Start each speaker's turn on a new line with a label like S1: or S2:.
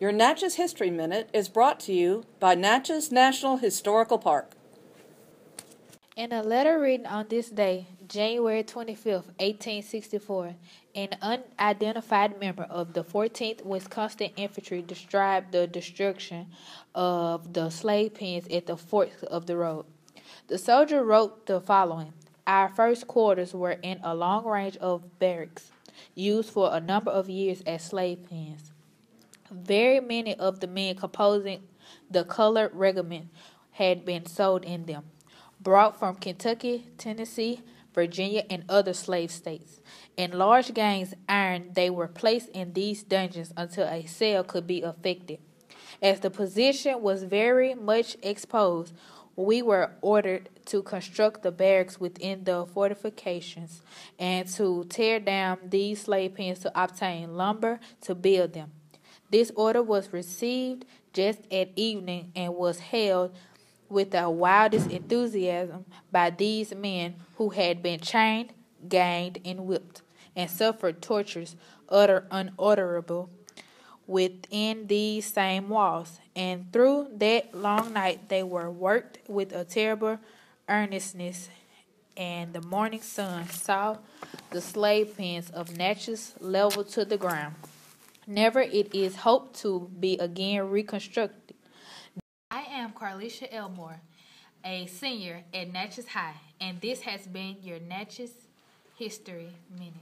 S1: Your Natchez History Minute is brought to you by Natchez National Historical Park.
S2: In a letter written on this day, January 25, 1864, an unidentified member of the 14th Wisconsin Infantry described the destruction of the slave pens at the forks of the road. The soldier wrote the following Our first quarters were in a long range of barracks, used for a number of years as slave pens. Very many of the men composing the colored regiment had been sold in them brought from Kentucky, Tennessee, Virginia, and other slave states. In large gangs iron, they were placed in these dungeons until a cell could be effected. As the position was very much exposed, we were ordered to construct the barracks within the fortifications and to tear down these slave pens to obtain lumber to build them. This order was received just at evening and was held with the wildest enthusiasm by these men who had been chained, gagged, and whipped, and suffered tortures utter unutterable within these same walls. And through that long night they were worked with a terrible earnestness, and the morning sun saw the slave pens of Natchez leveled to the ground. Never it is hoped to be again reconstructed I
S3: am Carlesha Elmore, a senior at Natchez High, and this has been your Natchez History Minute.